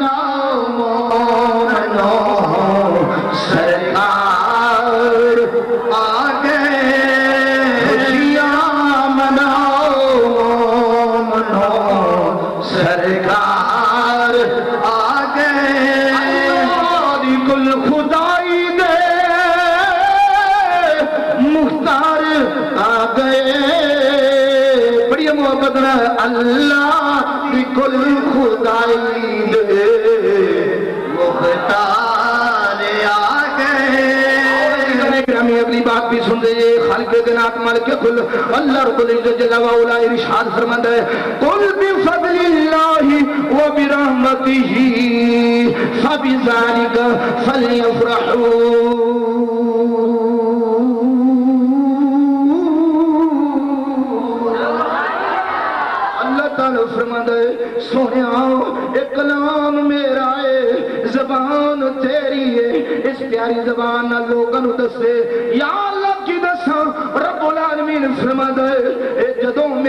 ना मनाओ सरकार आ गए खुशियां मनाओ मनाओ। सरकार आ गए कुल खुदाई अल्लाह की खुदाई दे। अगली बात भी सुन लीजिए खालिक दिनात मालिक कुल। अल्लाह रब्बुल इज़्ज़त जल्ल व इरशाद फरमाता है, कुल बि फजलिल्लाहि व बि रहमतिही फबिज़ालिका फलयफरहू।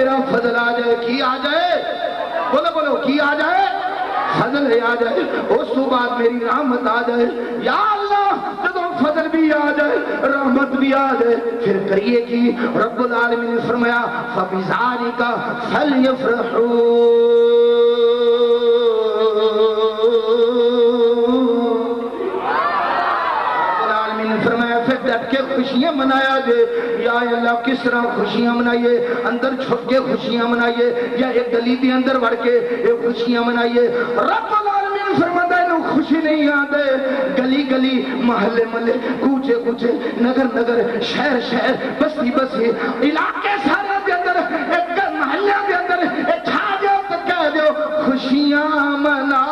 मेरा फजल आ जाए, की आ जाए? बोलो बोलो, की आ जाए? फजल है, आ जाए। उस बाद मेरी रहमत आ जाए। या अल्लाह फजल भी आ जाए रहमत भी आ जाए। फिर करिए कि? रब्बुल आलमीन ने फरमाया फबिजारी का फल खुशियाँ मनाया जे या अल्लाह, किस तरह खुशियाँ मनाइए? अंदर छुप के खुशियाँ मनाइए। या एक गली के अंदर वड़ के ये खुशियाँ मनाइए। आलमीन फरमाता है खुशी नहीं आते गली गली, महल्ले महल्ले, कूचे कूचे, नगर नगर, शहर शहर, बस्ती बस्ती। इलाके सारे के अंदर, एक महल्ले के अंदर, एक छा जाओ तो कह दो, खुशियाँ मनाओ।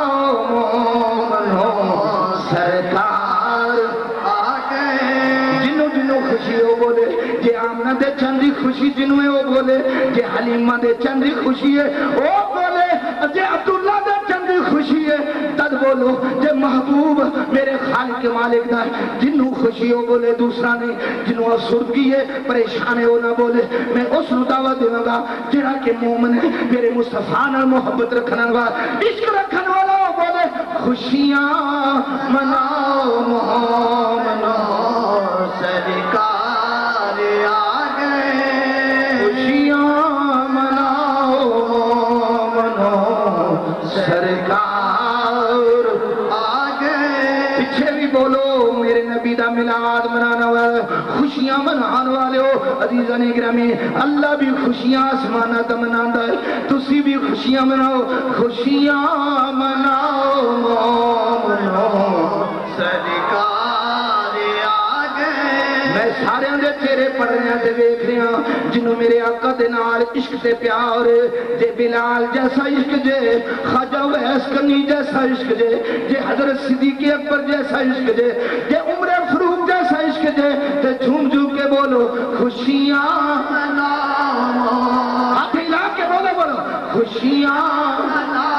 है तद बोलो, जे महबूब मेरे खाल के मालिक दा जिन्नू खुशी बोले, दूसरा नहीं अफसुर्दगी है, परेशान है, वो ना बोले, मैं उस दावा देवांगा जेड़ा के मोमन है, मेरे मोहब्बत रखने वाला इश्क रखने वाला बोले, खुशियाँ मनाओ मनाओ। सरकार आ गए खुशियाँ मनाओ मनाओ सरकार आ गए पीछे भी बोलो मेरे नबी दा मिलाद मनाने वाले खुशियाँ मनाने वाले हो। अजीजा ने ग्रामी अल्लाह भी खुशियाँ आसमाना है। तुसी भी खुशियाँ मनाओ खुशियाँ मनाओ। मेरे आका दे नाल इश्क ते प्यार, जे बिलाल जैसा इश्क जे खाजा वैस कनी जैसा इश्क जे जे हज़रत सिद्दीक अकबर जैसा इश्क जे जे उम्र फरूक जैसा इश्क जे, ते झूम झूम के बोलो, खुशियाँ मनाओ। हाथ हिला के बोलो बोलो, खुशियाँ मनाओ।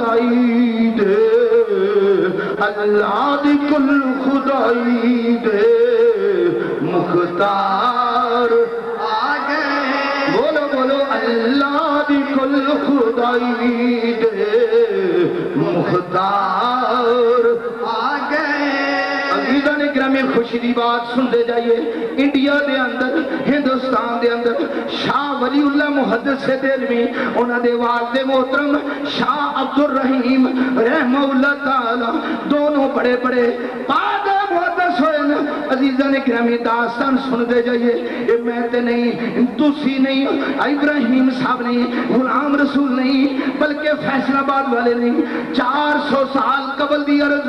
खुदाई दे। अल्लाह दी कुल खुदाई दे। मुख्तार आ गए। बोलो बोलो, अल्लाह कुल खुदाई दे। मुख्तार आ गए। अजीजा ग्रामी खुशी की बात सुनते जाइए। इंडिया के अंदर, हिंदुस्तान के अंदर, शाह वली उल्ला मुहदस से देलवी उन्होंने वालदे मोहतरम, शाह अब्दुल रहीम रहमउल्ला ताला, दोनों बड़े बड़े बाद मुहदस होए न। अजीजा ने ग्रामी दास्तान सुनते जाइए, ये मैं नहीं, तुसी नहीं, इब्राहिम साहब नहीं, गुलाम रसूल नहीं, बल्कि फैसलाबाद वाले नहीं। 400 साल कबल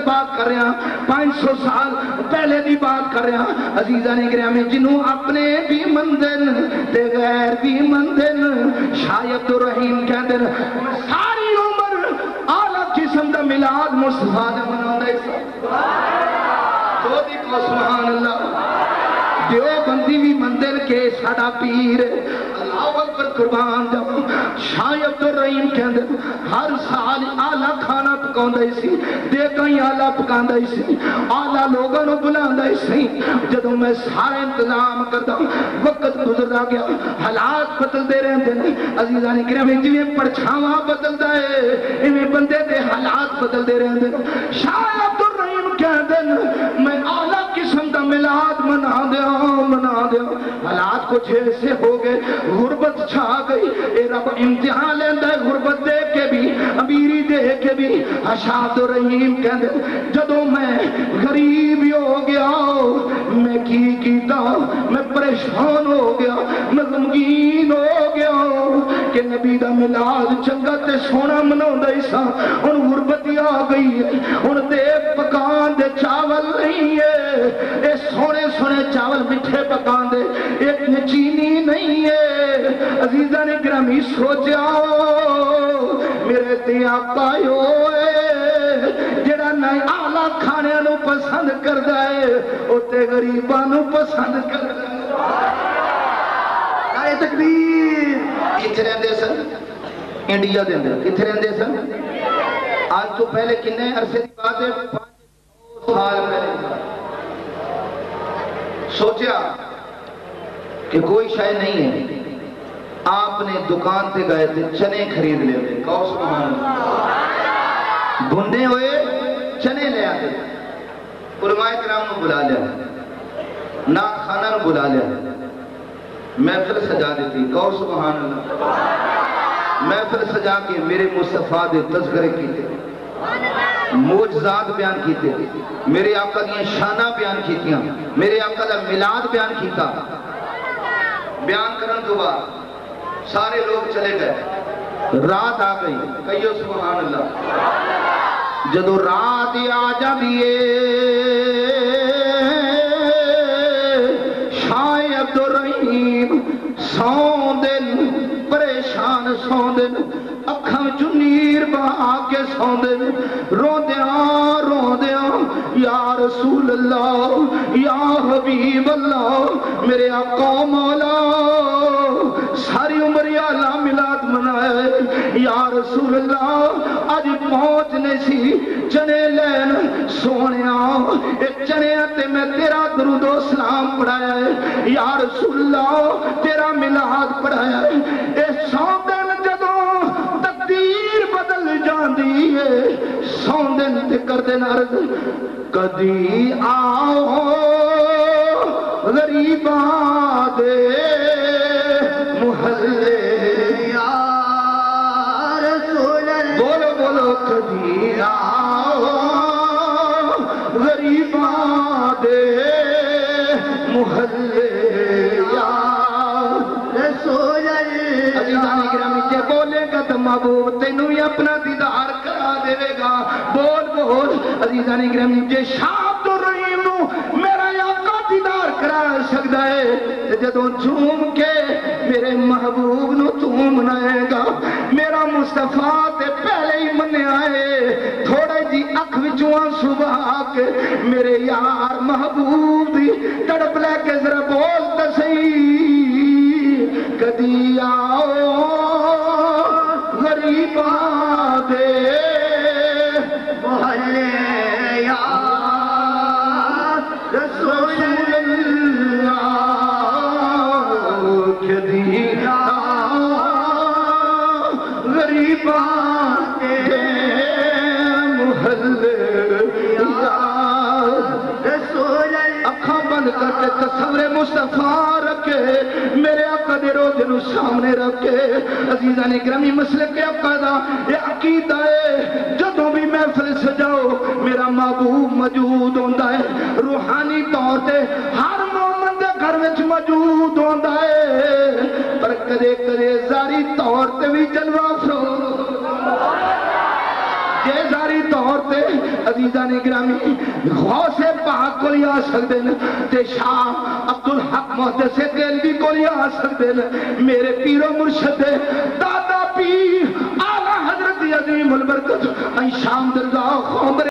बात कर रहा 500 साल पहले बात कर रहा अजीजा ने अपने भी मंदे न गैर भी शायद रहीम कहते मिलाद मुस्तफ़ा ने मनाਉਂਦਾ दो दी को अल्लाह। दियो बंदी भी मंदिर के साडा पीर। आवल पर कुर्बान जाऊँ शायद तो रहीम के अंदर हर साल आला खाना पकांदा सी देखा ही आला पकांदा सी, आला लोगों नु बुलांदा सी। जब मैं सारे इंतज़ाम करदा, वक्त गुजरदा गया, हालात बदलते रहंदे ने, अजीजा ने किरम जिवें परछावा बदलदा है, इवें बंदे दे हालात बदलदे रहंदे शायद तो रहीम के अंदर मैं आला का मिलाद मना दिया मना दिया। हालात कुछ ऐसे हो गए, गुर्बत छा गई। ए रब इम्तिहान लेंदा गुर्बत देख के भी, अमीरी देख के भी। अशाद रहीम कहते जदों मैं गरीब हो गया, मैं की कीता? मैं परेशान हो गया, मैं गमगीन हो गया कि नबी का मिलाद चंगा तो सोना मना सा। हूँ गुरबती आ गई है चीनी नहीं है, अजीजा ने ग्रामी सोचा, मेरे ते आपा जड़ा आला खाने पसंद करता है उत्ते गरीबा पसंद करता है। तकबीर। कितने रहते सन? इंडिया के अंदर। कितने रेंदे सन? आज तो पहले किन्ने अरसे की बात है? पाँच साल पहले। सोचा कि कोई शायद नहीं है। आपने दुकान से गए थे, चने खरीद ले सुभान भुने हुए चने ले आते उलमाए को बुला लिया। ना खाना को बुला लिया। महफिल सजा दी थी कहो, सुभान अल्लाह। महफिल सजा के मेरे मुस्तफ़ा दे तस्करे किए मोजात बयान किए मेरे दियाँ शाना बयान कीतियाँ। मेरे आका का मिलाद बयान किया बयान करने तो बाद सारे लोग चले गए। रात आ गई। कहियो सुभान अल्लाह जदों रात आ जाए शाह अब्दुल सौ दिन परेशान सौ दिन अखा चु नीर बहा के रोंदिया या रसूल अल्लाह या हबीब अल्लाह मेरे आका मौला, सारी उम्र आला मिलाद मनाया या रसूल अल्लाह अज पहुँचने सी, चने लैन सोने चने ते मैं तेरा दरुदो सलाम पढ़ाया है। या रसूल अल्लाह तेरा मिलाद पढ़ाया है। ए सौ दिन जदों तकदीर बदल जाती है सौ दिन ते कर देना अर्ज़ कदी आओ गरीबा दे मुहल्ले अजीजा ने जे तो रहीम मेरा आका दीदार करा सकता है। जदों झूम के मेरे महबूब नु मनाएगा मेरा मुस्तफ़ा ते पहले ही मन्या है थोड़े जी अख विचों आँसू के मेरे यार महबूब दी तड़प लेके जरा बोल तो सही। कदी आओ मुस्तफ़ा रखे, मेरे आका दे रोज नु सामने रखे। अजीजा ने ग्रामी मसले के आका अकीदा है, जदों भी महफिल सजाओ, मेरा महबूब मौजूद होंदा है। रूहानी तौर ते हर मोमन दे घर विच मौजूद होंदा है। पर कदे कदे जारी तौर ते भी जलवा फरोज जारी तौर ते अजीजा ने ग्रामी गौसे पाक को आ सकते हैं। ते शाह अब्दुल हक मुहद्दिस देलवी को आ सकते हैं। मेरे पीरो मुर्शद दादा पीर, आला हज़रत अजीम उल बरकत शाम दरगाह